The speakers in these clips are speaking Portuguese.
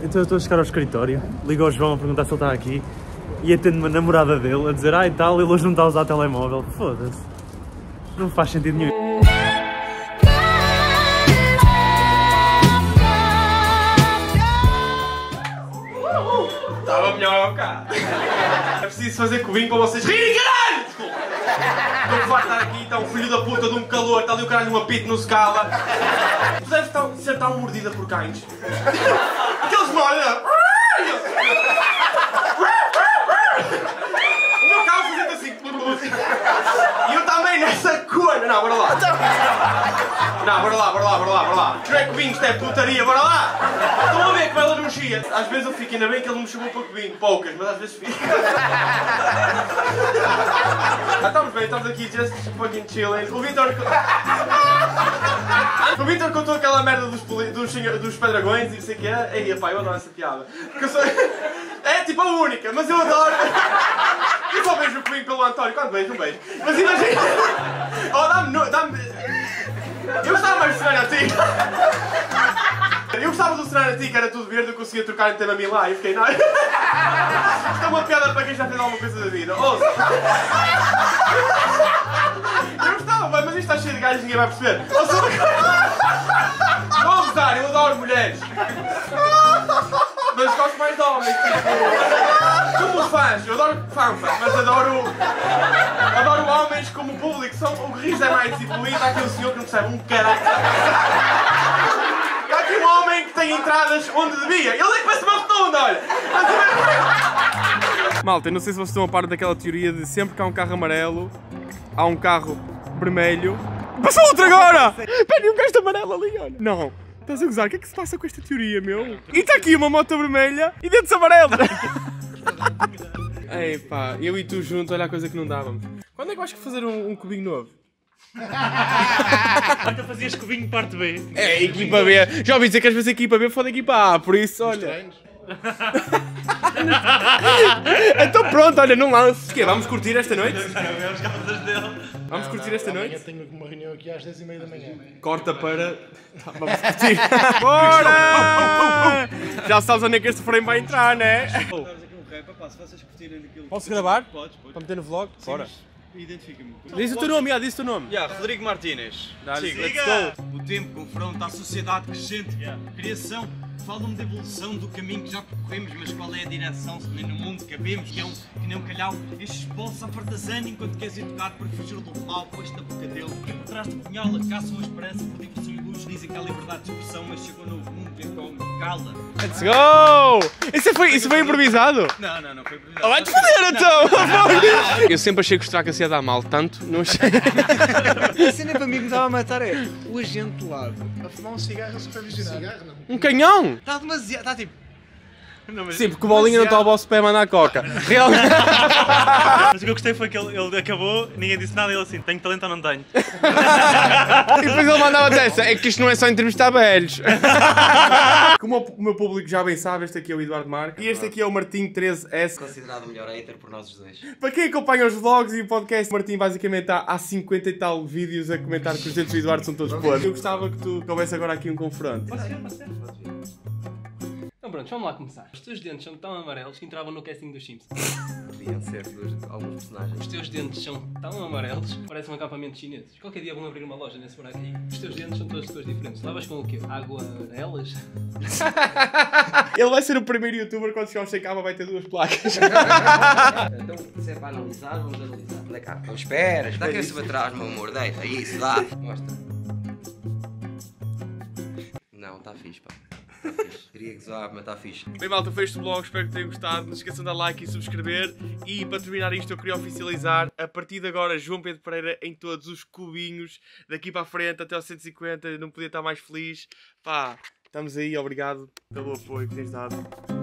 Então eu estou a chegar ao escritório, ligo ao João a perguntar se ele está aqui e atendo uma namorada dele a dizer ah e tal, ele hoje não está a usar telemóvel. Foda-se. Não faz sentido nenhum. Estava melhor cá. É preciso fazer cubinho para vocês rirem, caralho! Estou a estar aqui, está um filho da puta de um calor, está ali o caralho numa pit no scala. Tu deves estar, ser tão mordida por cães. Molham. O meu carro fazendo assim. E eu também nessa cor. Não, bora lá. Não, bora lá, bora lá, bora lá, bora lá. Cubinho, isto é putaria, bora lá. Estão a Às vezes eu fico, ainda bem que ele me chamou para cubinho. Poucas, mas às vezes fico. Ah, estamos bem, estamos aqui just fucking chilling. O Vitor. O Vitor contou aquela merda dos, poli- dos, senhor- dos pedragões e não sei o que é. Ei, pá, eu adoro essa piada. Sou... É tipo a única, mas eu adoro. Eu só beijo o cubinho pelo António. Quando beijo, não beijo. Mas imagina. Oh, dá-me. no- dá-me. Eu gostava mais Serena a ti. Serena a ti, que era tudo verde, eu conseguia trocar em tema mil lá e fiquei, não. Isto é uma piada para quem já fez alguma coisa da vida. Ouça. Eu gostava, mas isto está cheio de gajos e ninguém vai perceber. Ouça uma coisa. Vou gostar, eu adoro mulheres. Mas gosto mais de homens, tipo. Como fãs, eu adoro fanfa, mas adoro. Adoro homens como público. São, o Riz é mais evoluído, há um senhor que não percebe um caralho. Há aqui um homem que tem entradas onde devia. Ele é que parece uma rotunda, olha. Malta, eu não sei se vocês estão a par daquela teoria de sempre que há um carro amarelo, há um carro vermelho. Passou outro agora! Pera, um gajo amarelo ali, olha. Não, estás a gozar, o que é que se passa com esta teoria, meu? E está aqui uma moto vermelha e dentes amarelos! Ei pá, eu e tu juntos, olha a coisa que não dávamos. Quando é que vais fazer um, um cubinho novo? Então fazias cubinho parte B. É, equipa B. Já ouvi dizer que às vezes a equipa B foda a equipa A, por isso, olha. então pronto, olha, não lance. O quê? Vamos curtir esta noite? Vamos curtir esta Amanhã noite? tenho uma reunião aqui às 10h30 da manhã. Corta para. Tá, Vamos curtir. Bora! Já sabes onde é que este frame vai entrar, né? Posso gravar? Podes, podes. Para meter no vlog? Bora. Identifica-me. Diz o teu nome, já, diz o teu nome. Yeah, Rodrigo Martínez. Siga. let's go. O tempo confronta a sociedade crescente. Criação. Falam de evolução do caminho que já percorremos, mas qual é a direção? Se nem no mundo cabemos, que é um que nem um calhau. Este esboço a fartazana enquanto queres educar para fugir do mal, pois na boca dele. E por trás do punhal, caçam a esperança por diversão e luz. Dizem que há liberdade de expressão, mas chegou no mundo Let's go! Isso foi, isso foi improvisado? Não, não, não foi. Oh, Vai-te foder então! Eu sempre achei que o Strakas ia dar mal, tanto, não achei. A cena para mim que me estava a matar é o agente do lado. A fumar um cigarro super visionário. Cigarro não. Um canhão! Está demasiado. Está tipo. Sim, porque o bolinha não está ao vosso pé a mandar coca. Realmente. Mas o que eu gostei foi que ele, ele acabou, ninguém disse nada e ele assim, tenho talento ou não tenho? E depois ele mandava dessa. É que isto não é só entrevistar velhos. Como o meu público já bem sabe, este aqui é o Eduardo Marques. E este aqui é o Martim 13S. Considerado o melhor hater por nós os dois. Para quem acompanha os vlogs e o podcast, o Martim basicamente está há 50 e tal vídeos a comentar que os dentes do Eduardo são todos podres. Eu gostava que tu houvesse agora aqui um confronto. Então pronto, vamos lá começar. Os teus dentes são tão amarelos que entravam no casting dos Simpsons. Podiam ser dos, alguns personagens. Os teus dentes ssão tão amarelos que parecem um acampamento chineses. Qualquer dia vão abrir uma loja nesse buraco aí. Os teus dentes são todas cores diferentes. Lavas com o quê? Água nelas? Ele vai ser o primeiro youtuber quando chegar ao Sheikaba vai ter duas placas. Então, se é para analisar, vamos analisar. Dá cá. Não esperas. Dá cabeça para trás, meu amor. Deita. Isso, dá. Mostra. Não, está fixe, pá. Queria que zoar, mas está fixe. Bem, malta, foi este vlog, espero que tenham gostado. Não se esqueçam de dar like e subscrever. E para terminar isto, eu queria oficializar. A partir de agora, João Pedro Pereira em todos os cubinhos. Daqui para a frente, até aos 150. Eu não podia estar mais feliz. Pá, estamos aí. Obrigado pelo apoio que tens dado.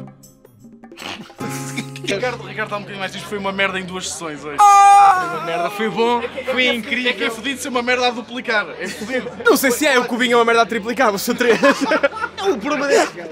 Ricardo, Ricardo está um bocadinho mais disto. Foi uma merda em duas sessões hoje. Foi uma merda, foi bom, foi incrível. É que é fodido ser uma merda a duplicar. É fodido. Não sei se é, o cubinho é uma merda a triplicar, mas sou três. O problema desse gajo.